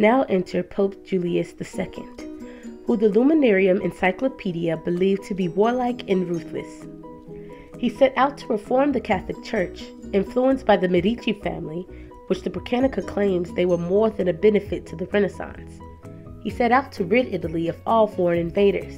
Now enter Pope Julius II, who the Luminarium Encyclopedia believed to be warlike and ruthless. He set out to reform the Catholic Church, influenced by the Medici family, which the Britannica claims they were more than a benefit to the Renaissance. He set out to rid Italy of all foreign invaders.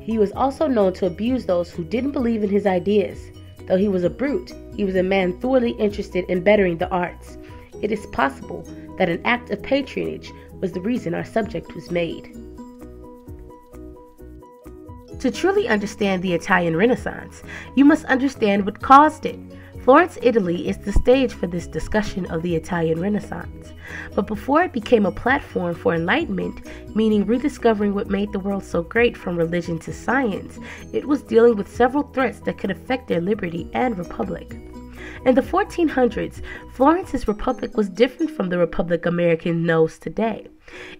He was also known to abuse those who didn't believe in his ideas. Though he was a brute, he was a man thoroughly interested in bettering the arts. It is possible that an act of patronage was the reason our subject was made. To truly understand the Italian Renaissance, you must understand what caused it. Florence, Italy is the stage for this discussion of the Italian Renaissance. But before it became a platform for enlightenment, meaning rediscovering what made the world so great from religion to science, it was dealing with several threats that could affect their liberty and republic. In the 1400s, Florence's republic was different from the republic America knows today.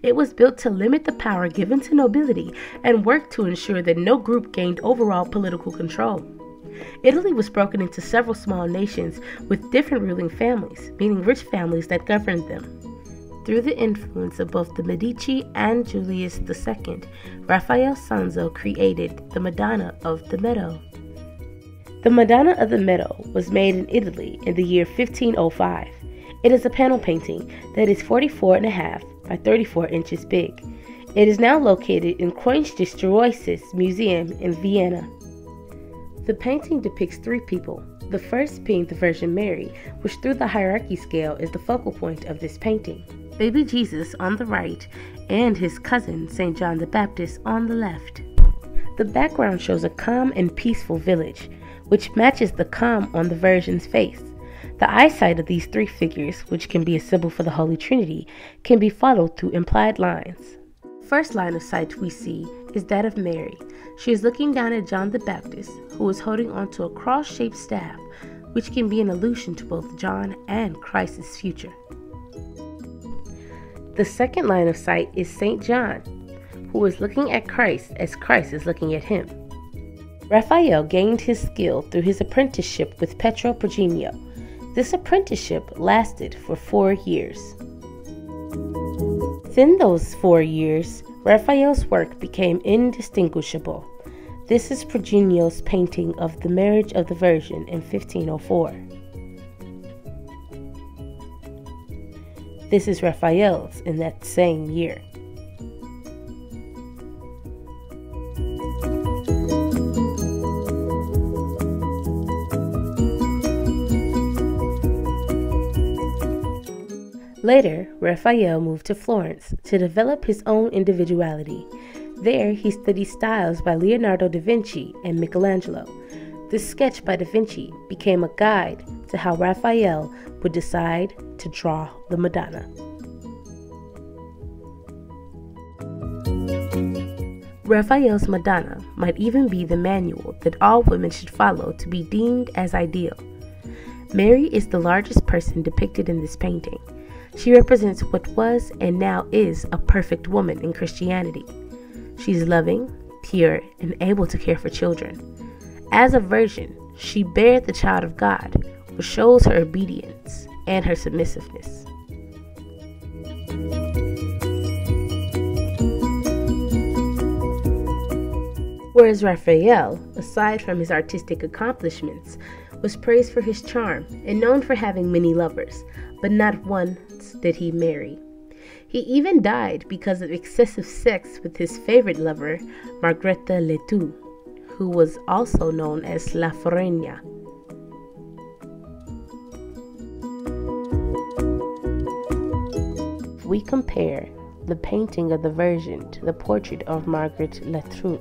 It was built to limit the power given to nobility and work to ensure that no group gained overall political control. Italy was broken into several small nations with different ruling families, meaning rich families that governed them. Through the influence of both the Medici and Julius II, Raphael Sanzio created the Madonna of the Meadow. The Madonna of the Meadow was made in Italy in the year 1505. It is a panel painting that is 44.5 by 34 inches big. It is now located in Königlich Museum in Vienna. The painting depicts three people, the first being the Virgin Mary, which through the hierarchy scale is the focal point of this painting. Baby Jesus on the right, and his cousin, St. John the Baptist, on the left. The background shows a calm and peaceful village which matches the calm on the Virgin's face. The eyesight of these three figures, which can be a symbol for the Holy Trinity, can be followed through implied lines. First line of sight we see is that of Mary. She is looking down at John the Baptist, who is holding onto a cross shaped staff, which can be an allusion to both John and Christ's future. The second line of sight is St. John, who is looking at Christ as Christ is looking at him. Raphael gained his skill through his apprenticeship with Pietro Perugino. This apprenticeship lasted for four years. Within those four years, Raphael's work became indistinguishable. This is Perugino's painting of the Marriage of the Virgin in 1504. This is Raphael's in that same year. Later, Raphael moved to Florence to develop his own individuality. There, he studied styles by Leonardo da Vinci and Michelangelo. This sketch by da Vinci became a guide to how Raphael would decide to draw the Madonna. Raphael's Madonna might even be the manual that all women should follow to be deemed as ideal. Mary is the largest person depicted in this painting. She represents what was and now is a perfect woman in Christianity. She's loving, pure, and able to care for children. As a virgin, she bare the child of God, which shows her obedience and her submissiveness. Whereas Raphael, aside from his artistic accomplishments, was praised for his charm and known for having many lovers, but not once did he marry. He even died because of excessive sex with his favorite lover, Margherita Letou, who was also known as La Fornarina. If we compare the painting of the Virgin to the portrait of Margaret Letou,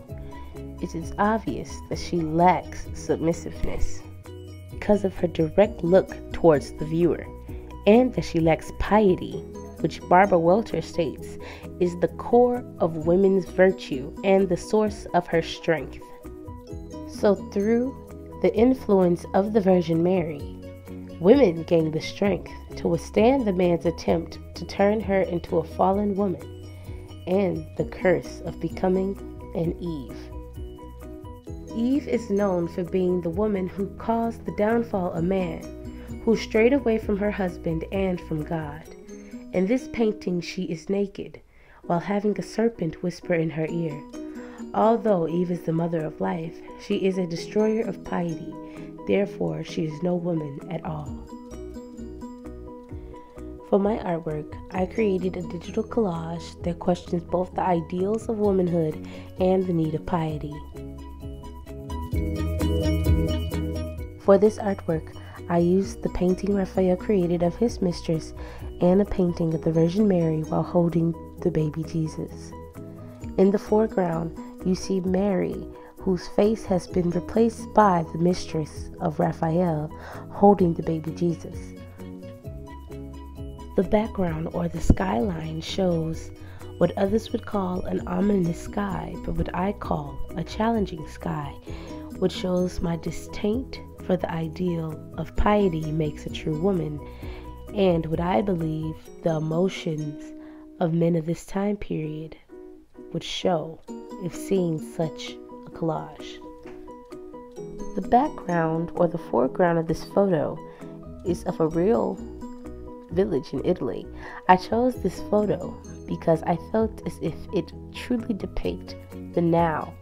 it is obvious that she lacks submissiveness because of her direct look towards the viewer and that she lacks piety, which Barbara Welter states is the core of women's virtue and the source of her strength. So, through the influence of the Virgin Mary, women gain the strength to withstand the man's attempt to turn her into a fallen woman and the curse of becoming an Eve. Eve is known for being the woman who caused the downfall of man who strayed away from her husband and from God. In this painting, she is naked, while having a serpent whisper in her ear. Although Eve is the mother of life, she is a destroyer of piety. Therefore, she is no woman at all. For my artwork, I created a digital collage that questions both the ideals of womanhood and the need of piety. For this artwork, I used the painting Raphael created of his mistress and a painting of the Virgin Mary while holding the baby Jesus. In the foreground, you see Mary, whose face has been replaced by the mistress of Raphael holding the baby Jesus. The background or the skyline shows what others would call an ominous sky, but what I call a challenging sky, which shows my disdain for the ideal of piety makes a true woman, and what I believe the emotions of men of this time period would show if seeing such a collage. The background or the foreground of this photo is of a real village in Italy. I chose this photo because I felt as if it truly depicts the now,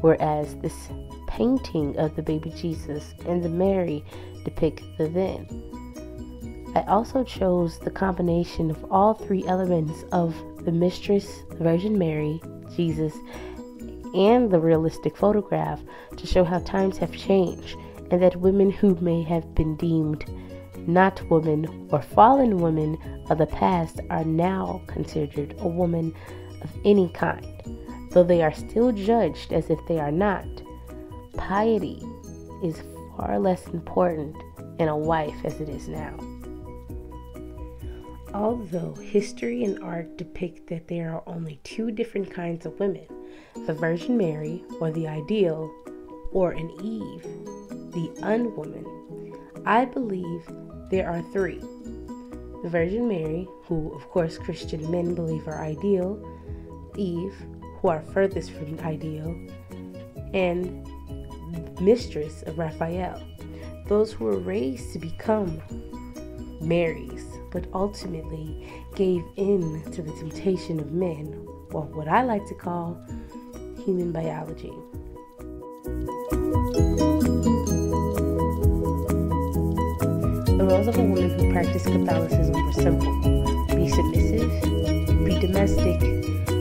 whereas this painting of the baby Jesus and the Mary depict the then. I also chose the combination of all three elements of the Mistress, the Virgin Mary, Jesus, and the realistic photograph to show how times have changed and that women who may have been deemed not women or fallen women of the past are now considered a woman of any kind, though they are still judged as if they are not. Piety is far less important in a wife as it is now. Although history and art depict that there are only two different kinds of women the Virgin Mary, or the ideal, or an Eve, the unwoman, I believe there are three the Virgin Mary, who, of course, Christian men believe are ideal, Eve, who are furthest from ideal, and mistress of Raphael, those who were raised to become Marys, but ultimately gave in to the temptation of men, or what I like to call human biology. The roles of a woman who practiced Catholicism were simple be submissive, be domestic,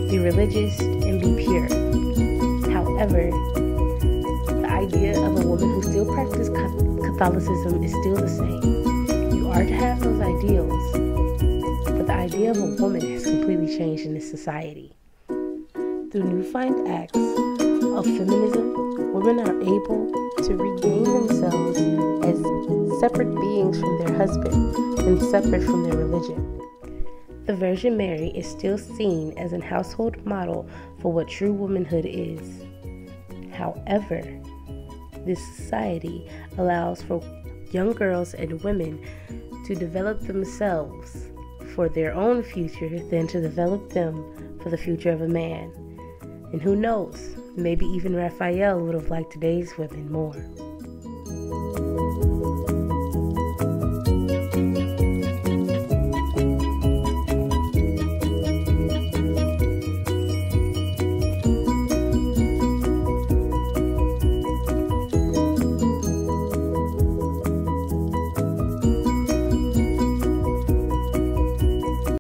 be religious, and be pure. However, woman who still practices Catholicism is still the same. You are to have those ideals, but the idea of a woman has completely changed in this society. Through newfound acts of feminism, women are able to regain themselves as separate beings from their husband and separate from their religion. The Virgin Mary is still seen as a household model for what true womanhood is. However, this society allows for young girls and women to develop themselves for their own future than to develop them for the future of a man. And who knows, maybe even Raphael would have liked today's women more.